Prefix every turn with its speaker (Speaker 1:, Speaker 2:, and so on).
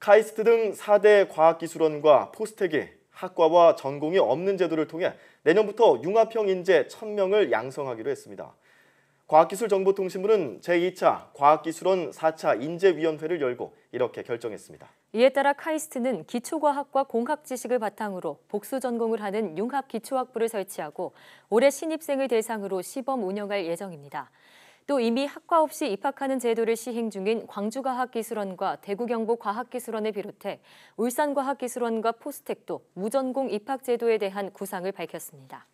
Speaker 1: 카이스트 등 4대 과학기술원과 포스텍이 학과와 전공이 없는 제도를 통해 내년부터 융합형 인재 1000명을 양성하기로 했습니다. 과학기술정보통신부는 제2차 과학기술원 4차 인재위원회를 열고 이렇게 결정했습니다.
Speaker 2: 이에 따라 카이스트는 기초과학과 공학 지식을 바탕으로 복수 전공을 하는 융합 기초학부를 설치하고 올해 신입생을 대상으로 시범 운영할 예정입니다. 또 이미 학과 없이 입학하는 제도를 시행 중인 광주과학기술원과 대구경북과학기술원을 비롯해 울산과학기술원과 포스텍도 무전공 입학 제도에 대한 구상을 밝혔습니다.